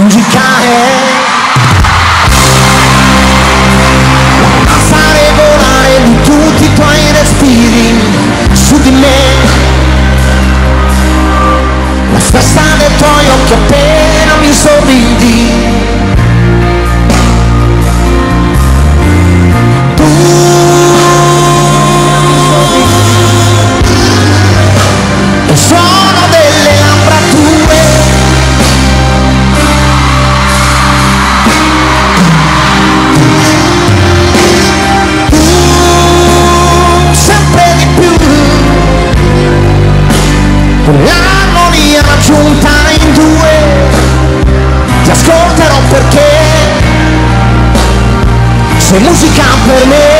musica è sei musica per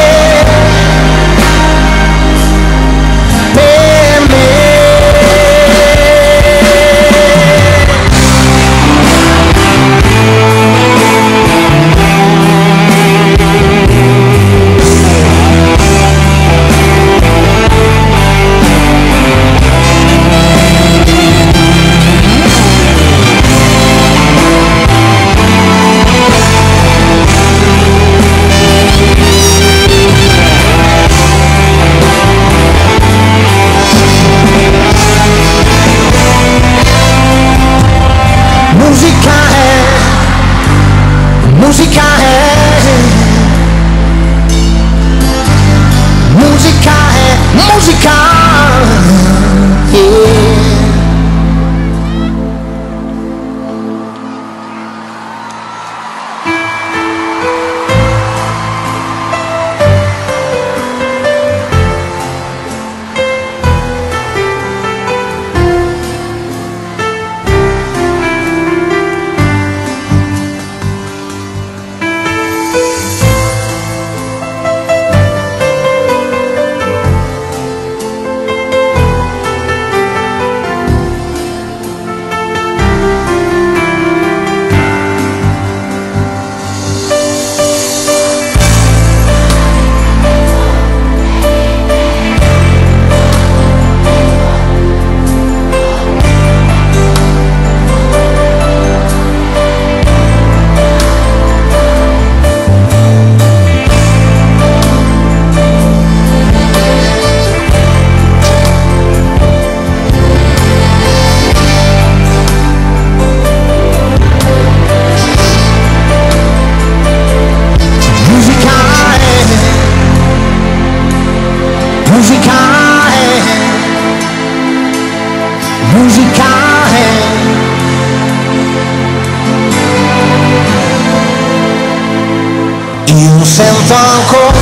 sento ancora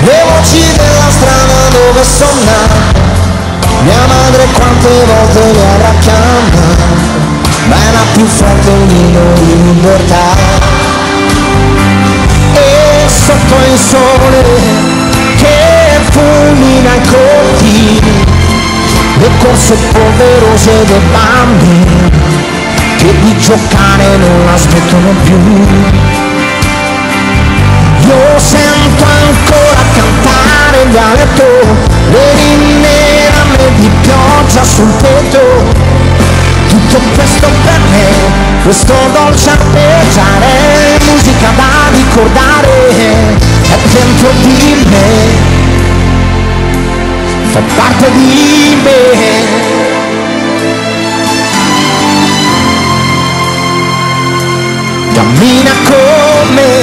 le voci della strada dove sono nato mia madre quante volte mi avrà chiamato ma era più forte di libertà. E sotto il sole che fulmina i cortili le corse polverose dei bambini che di giocare non la smettono più traletto le rinnerame di pioggia sul petto. Tutto questo per me questo dolce arpeggiare musica da ricordare è dentro di me. Fa parte di me. Cammina con me.